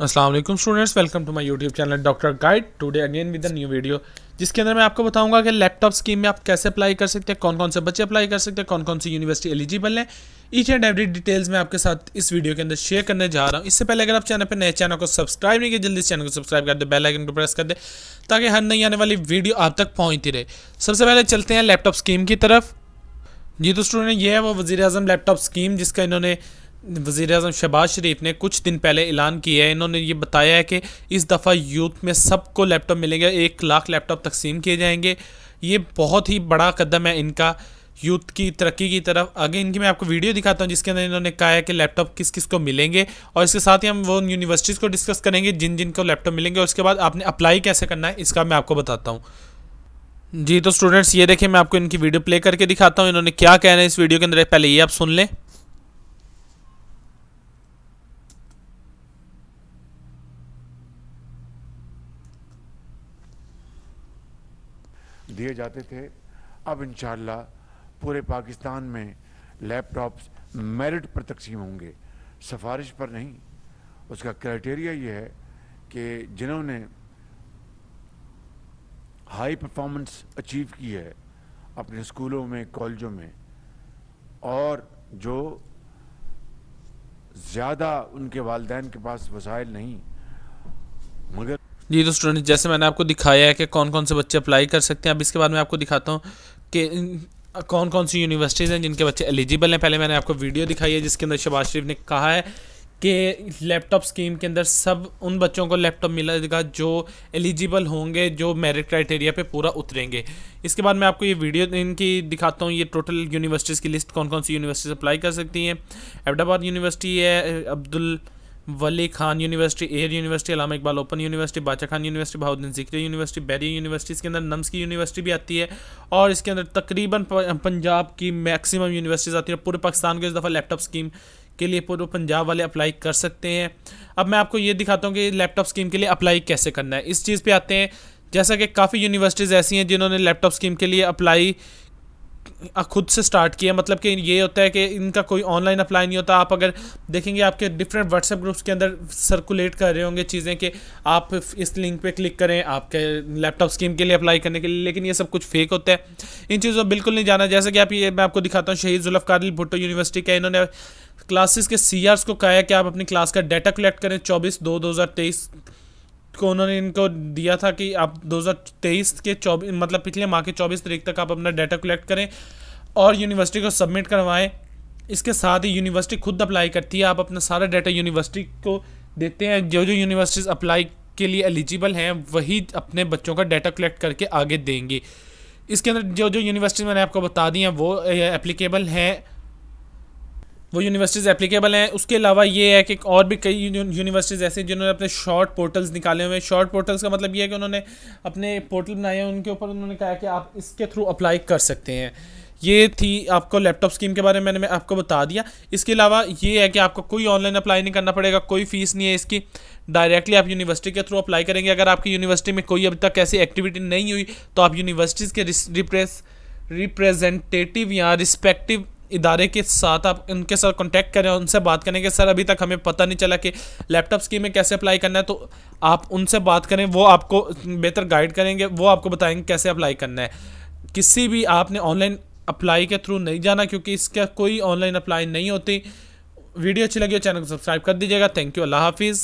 Aslam students welcome to my YouTube channel doctor guide today again with the new video जिसके अंदर मैं आपको बताऊँगा कि लैपटॉप स्कीम में आप कैसे अप्लाई कर सकते हैं कौन कौन से बच्चे अप्लाई कर सकते हैं कौन कौन सी यूनिवर्सिटी एलिजिबल है। ईच एंड एवरी डिटेल्स मैं आपके साथ इस वीडियो के अंदर शेयर करने जा रहा हूँ। इससे पहले अगर आप चैनल पर नए चैनल को सब्सक्राइब नहीं किया जल्दी चैनल को सब्सक्राइब कर दे बेल आइकन को प्रेस कर दे, ताकि हर नई आने वाली वीडियो आप तक पहुँचती रहे। सबसे पहले चलते हैं लैपटॉप स्कीम की तरफ़। जी तो स्टूडेंट ये है वो वजी अजम लैपटॉप स्कीम जिसका इन्होंने वज़ी अजम शहबाज शरीफ ने कुछ दिन पहले ऐलान किया है। इन्होंने ये बताया है कि इस दफ़ा यूथ में सबको लैपटॉप मिलेंगे, एक लाख लैपटॉप तकसीम किए जाएँगे। ये बहुत ही बड़ा कदम है इनका, यूथ की, तरक्की की तरफ़। आगे इनकी मैं आपको वीडियो दिखाता हूँ जिसके अंदर इन्होंने कहा है कि लैपटॉप किस किस को मिलेंगे और इसके साथ ही हम वो यूनिवर्सिटीज़ को डिस्कस करेंगे जिन जिन को लैपटॉप मिलेंगे। और उसके बाद आपने अप्लाई कैसे करना है, इसका मैं आपको बताता हूँ। जी तो स्टूडेंट्स, ये देखें मैं आपको इनकी वीडियो प्ले करके दिखाता हूँ। इन्होंने क्या कहना है इस वीडियो के अंदर पहले ये आप सुन लें। दिए जाते थे। अब इन पूरे पाकिस्तान में लैपटॉप्स मेरिट पर तकसीम होंगे। सफारिश पर नहीं। उसका क्राइटेरिया ये है कि जिन्होंने हाई परफॉर्मेंस अचीव की है अपने स्कूलों में, कॉलेजों में, और जो ज़्यादा उनके वालदेन के पास वसाइल नहीं, मगर जी तो स्टूडेंट जैसे मैंने आपको दिखाया है कि कौन कौन से बच्चे अप्लाई कर सकते हैं, अब इसके बाद मैं आपको दिखाता हूँ कि कौन कौन सी यूनिवर्सिटीज़ हैं जिनके बच्चे एलिजिबल हैं। पहले मैंने आपको वीडियो दिखाई है जिसके अंदर शबाज शरीफ ने कहा है कि लैपटॉप स्कीम के अंदर सब उन बच्चों को लैपटॉप मिलेगा जो एलिजिबल होंगे, जो मेरिट क्राइटेरिया पे पूरा उतरेंगे। इसके बाद मैं आपको ये वीडियो इनकी दिखाता हूँ, ये टोटल यूनिवर्सिटीज़ की लिस्ट कौन कौन सी यूनिवर्सिटीज़ अप्लाई कर सकती हैं। अहमदाबाद यूनिवर्सिटी है, Abdul Wali Khan university, air university, Allama Iqbal open university Bacha Khan university, Bahauddin ज़िक्र यूनिवर्सिटी, बैरी यूनिवर्सिटी, इसके अंदर नम्स की यूनिवर्सिटी भी आती है और इसके अंदर तकरीबन पंजाब की मैक्सिमम यूनिवर्सिटीज़ आती है पूरे पाकिस्तान को इस दफ़ा लैपटॉप स्कीम के लिए पूरे पंजाब वाले अप्लाई कर सकते हैं। अब मैं आपको ये दिखाता हूँ कि लैपटॉप स्कीम के लिए अप्लाई कैसे करना है। इस चीज़ पर आते हैं, जैसा कि काफ़ी यूनिवर्सिटीज़ ऐसी हैं जिन्होंने लैपटॉप स्कीम के लिए अप्लाई खुद से स्टार्ट किया। मतलब कि ये होता है कि इनका कोई ऑनलाइन अप्लाई नहीं होता। आप अगर देखेंगे, आपके डिफरेंट व्हाट्सएप ग्रुप्स के अंदर सर्कुलेट कर रहे होंगे चीज़ें कि आप इस लिंक पे क्लिक करें आपके लैपटॉप स्कीम के लिए अप्लाई करने के लिए। लेकिन ये सब कुछ फेक होता है। इन चीज़ों बिल्कुल नहीं जाना। जैसे कि आप ये मैं आपको दिखाता हूँ, शहीद जुल्फ़ार भुट्टो यूनिवर्सिटी का इन्होंने क्लासेस के सी को कहा है कि आप अपनी क्लास का डाटा कलेक्ट करें। चौबीस दो दो हज़ार तेईस को उन्होंने इनको दिया था कि आप 2023 के चौबीस मतलब पिछले माह के 24 तारीख तक आप अपना डाटा कलेक्ट करें और यूनिवर्सिटी को सबमिट करवाएँ। इसके साथ ही यूनिवर्सिटी खुद अप्लाई करती है। आप अपना सारा डाटा यूनिवर्सिटी को देते हैं। जो जो यूनिवर्सिटीज़ अप्लाई के लिए एलिजिबल हैं, वही अपने बच्चों का डाटा कलेक्ट करके आगे देंगे। इसके अंदर जो जो यूनिवर्सिटी मैंने आपको बता दी हैं, वो एप्लीकेबल हैं। वो यूनिवर्सिटीज़ एप्लीकेबल हैं। उसके अलावा ये है कि और भी कई यूनिवर्सिटीज़ ऐसे जिन्होंने अपने शॉर्ट पोर्टल्स निकाले हुए हैं। शॉर्ट पोर्टल्स का मतलब ये है कि उन्होंने अपने पोर्टल बनाए हैं। उनके ऊपर उन्होंने कहा कि आप इसके थ्रू अप्लाई कर सकते हैं। ये थी आपको लैपटॉप स्कीम के बारे में। मैंने मैं आपको बता दिया। इसके अलावा ये है कि आपको कोई ऑनलाइन अप्लाई नहीं करना पड़ेगा। कोई फ़ीस नहीं है इसकी। डायरेक्टली आप यूनिवर्सिटी के थ्रू अप्लाई करेंगे। अगर आपकी यूनिवर्सिटी में कोई अभी तक ऐसी एक्टिविटी नहीं हुई तो आप यूनिवर्सिटीज़ के रिप्रेस रिप्रेजेंटेटिव या रिस्पेक्टिव इदारे के साथ आप उनके साथ कांटेक्ट करें उनसे बात करें कि, सर, अभी तक हमें पता नहीं चला कि लैपटॉप स्कीम में कैसे अप्लाई करना है। तो आप उनसे बात करें, वो आपको बेहतर गाइड करेंगे, वो आपको बताएँगे कैसे अप्लाई करना है। किसी भी आपने ऑनलाइन अप्लाई के थ्रू नहीं जाना, क्योंकि इसका कोई ऑनलाइन अप्लाई नहीं होती। वीडियो अच्छी लगी हो, चैनल को सब्सक्राइब कर दीजिएगा। थैंक यू अल्लाह हाफिज़।